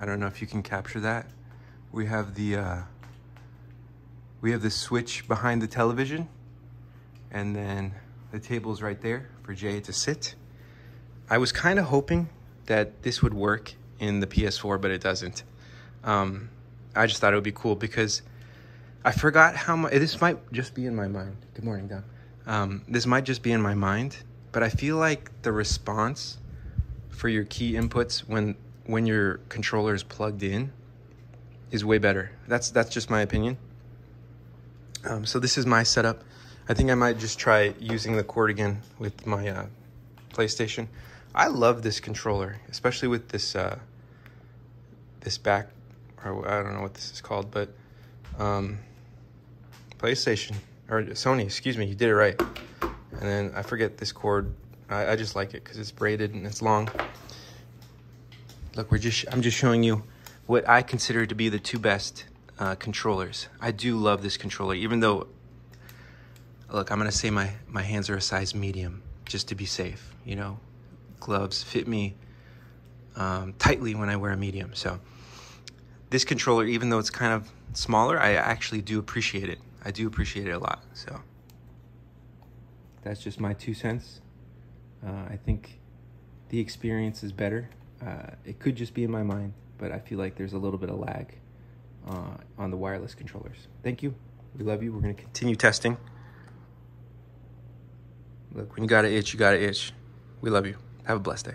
I don't know if you can capture that. We have the uh, we have the switch behind the television and then the table's right there for Jay to sit. I was kind of hoping that this would work in the PS4, but it doesn't. Um, I just thought it would be cool because I forgot how much. This might just be in my mind. Good morning, Don. Um, this might just be in my mind, but I feel like the response for your key inputs when when your controller is plugged in is way better. That's that's just my opinion. Um, so this is my setup. I think I might just try using the cord again with my uh, PlayStation. I love this controller, especially with this uh, this back, or I don't know what this is called, but um, PlayStation or Sony, excuse me, you did it right. And then I forget this cord. I, I just like it because it's braided and it's long. Look, we're just I'm just showing you what I consider to be the two best uh, controllers. I do love this controller, even though look, I'm gonna say my, my hands are a size medium just to be safe, you know. Gloves fit me um, tightly when I wear a medium. So this controller, even though it's kind of smaller, I actually do appreciate it. I do appreciate it a lot. So that's just my two cents. Uh, I think the experience is better. Uh, it could just be in my mind, but I feel like there's a little bit of lag uh, on the wireless controllers. Thank you. We love you. We're going to continue testing. Look, when you got an itch, you got an itch. We love you. Have a blessed day.